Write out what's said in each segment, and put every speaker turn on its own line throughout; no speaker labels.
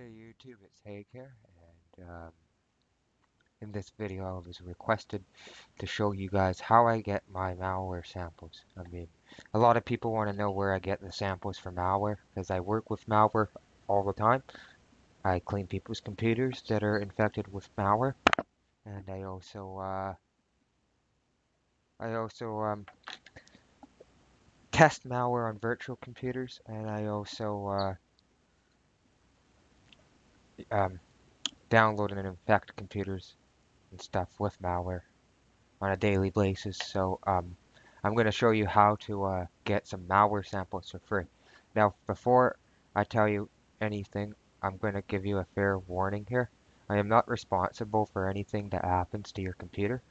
Hey YouTube, it's Haig here, and um, in this video I was requested to show you guys how I get my malware samples. I mean, a lot of people want to know where I get the samples for malware, because I work with malware all the time. I clean people's computers that are infected with malware, and I also, uh, I also um, test malware on virtual computers, and I also uh, um, download and infect computers and stuff with malware on a daily basis. So um, I'm going to show you how to uh, get some malware samples for free. Now, before I tell you anything, I'm going to give you a fair warning here. I am not responsible for anything that happens to your computer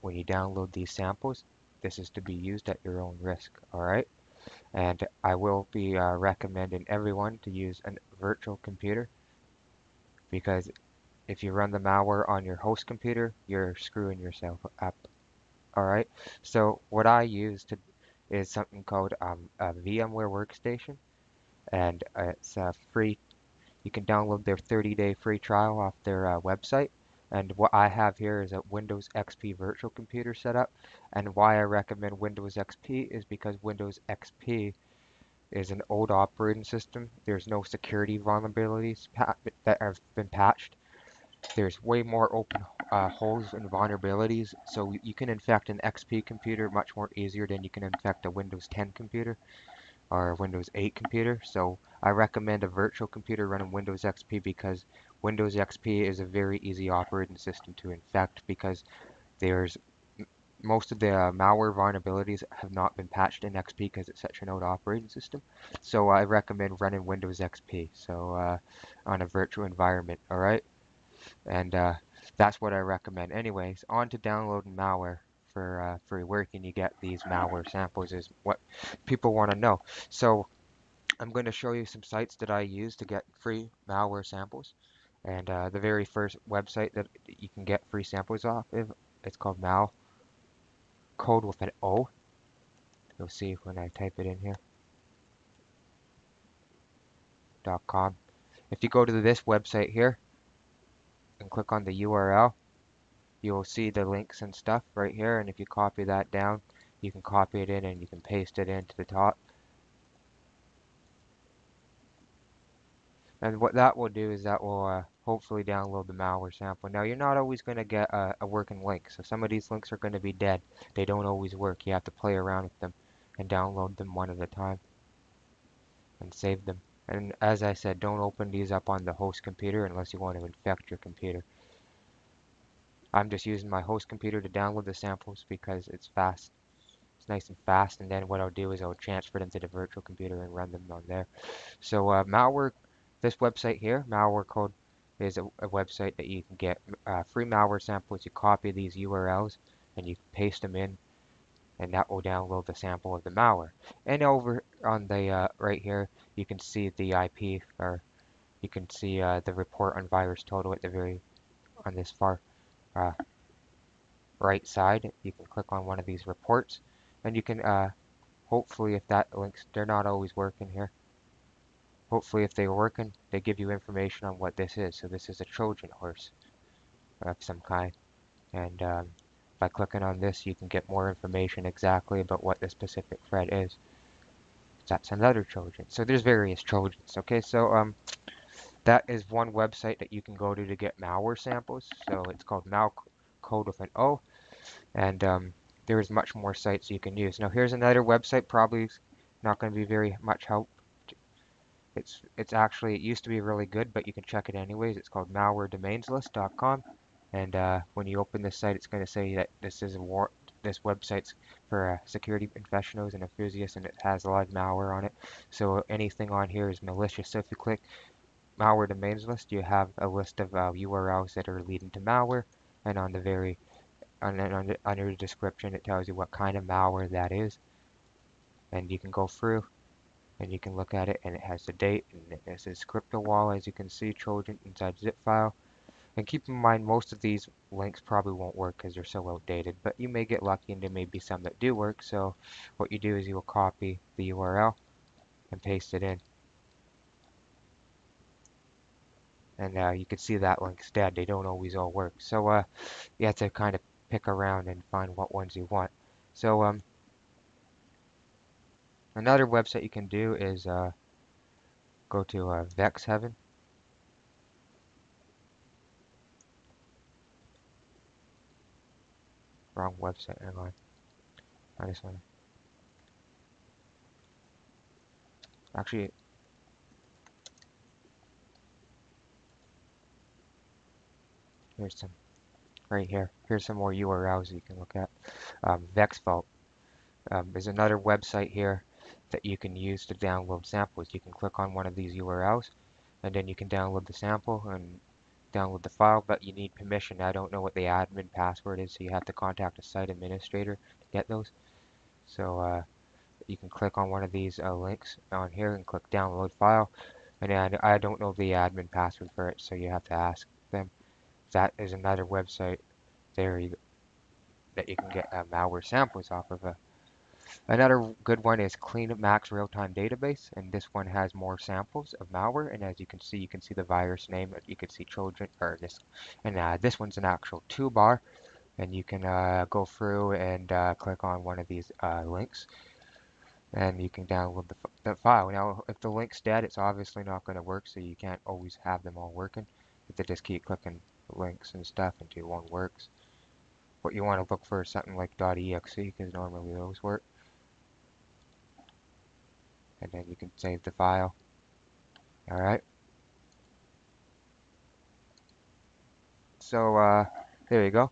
when you download these samples. This is to be used at your own risk, alright? And I will be uh, recommending everyone to use a virtual computer because if you run the malware on your host computer, you're screwing yourself up. Alright, so what I use to is something called um, a VMware Workstation, and it's free. You can download their 30-day free trial off their uh, website. And what I have here is a Windows XP virtual computer setup. And why I recommend Windows XP is because Windows XP is an old operating system. There's no security vulnerabilities that have been patched. There's way more open uh, holes and vulnerabilities, so you can infect an XP computer much more easier than you can infect a Windows 10 computer or a Windows 8 computer. So I recommend a virtual computer running Windows XP because Windows XP is a very easy operating system to infect because there's most of the uh, malware vulnerabilities have not been patched in XP because it's such an old operating system. So I recommend running Windows XP so uh, on a virtual environment, alright? And uh, that's what I recommend. Anyways, on to downloading malware for, uh, for where can you get these malware samples is what people want to know. So I'm going to show you some sites that I use to get free malware samples. And uh, the very first website that you can get free samples off of, it's called Mal code with an O. You'll see when I type it in here. Dot .com. If you go to this website here and click on the URL, you'll see the links and stuff right here. And if you copy that down, you can copy it in and you can paste it into the top. And what that will do is that will uh, hopefully download the malware sample. Now you're not always going to get a, a, working link. So some of these links are going to be dead. They don't always work. You have to play around with them and download them one at a time and save them. And as I said, don't open these up on the host computer unless you want to infect your computer. I'm just using my host computer to download the samples because it's fast. It's nice and fast. And then what I'll do is I'll transfer them to the virtual computer and run them on there. So uh, malware, this website here, malware code is a, a website that you can get uh, free malware samples. You copy these URLs and you paste them in and that will download the sample of the malware. And over on the uh, right here, you can see the IP or you can see uh, the report on VirusTotal at the very on this far uh, right side. You can click on one of these reports and you can uh, hopefully if that links, they're not always working here hopefully if they're working, they give you information on what this is. So this is a Trojan horse of some kind. And um, by clicking on this, you can get more information exactly about what the specific threat is. That's another Trojan. So there's various Trojans. Okay, so um, that is one website that you can go to to get malware samples. So it's called malcode with an O. And um, there's much more sites you can use. Now here's another website, probably not going to be very much help it's it's actually it used to be really good, but you can check it anyways. It's called malwaredomainslist.com, and uh, when you open this site, it's going to say that this is a war this website's for uh, security professionals and enthusiasts, and it has a lot of malware on it. So anything on here is malicious. So if you click malware domains list, you have a list of uh, URLs that are leading to malware, and on the very under, under the description, it tells you what kind of malware that is, and you can go through and you can look at it and it has the date and it says CryptoWall as you can see Trojan inside zip file and keep in mind most of these links probably won't work because they're so outdated but you may get lucky and there may be some that do work so what you do is you will copy the URL and paste it in and uh, you can see that link's dead. They don't always all work. So uh, you have to kind of pick around and find what ones you want. So um, another website you can do is uh, go to uh, VX Heaven. Wrong website, hang on. I just want. Actually, here's some, right here. Here's some more URLs you can look at. Um, VX Vault um, is another website here that you can use to download samples. You can click on one of these URLs and then you can download the sample and download the file, but you need permission. I don't know what the admin password is, so you have to contact a site administrator to get those. So uh, you can click on one of these uh, links on here and click download file. And I don't know the admin password for it, so you have to ask them. That is another website there you, that you can get uh, malware samples off of. Another good one is CleanMX Real-Time Database, and this one has more samples of malware. And as you can see, you can see the virus name. You can see Trojan or this, and uh, this one's an actual toolbar, and you can uh, go through and uh, click on one of these uh, links, and you can download the, the file. Now, if the link's dead, it's obviously not going to work, so you can't always have them all working. Have to just keep clicking links and stuff until one works. What you want to look for is something like .exe, because normally those work and then you can save the file. Alright. So, uh, there you go.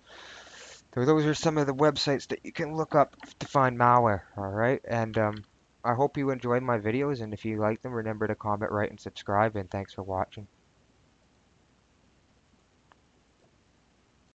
So those are some of the websites that you can look up to find malware, alright? And, um, I hope you enjoyed my videos, and if you like them, remember to comment, rate, and subscribe, and thanks for watching.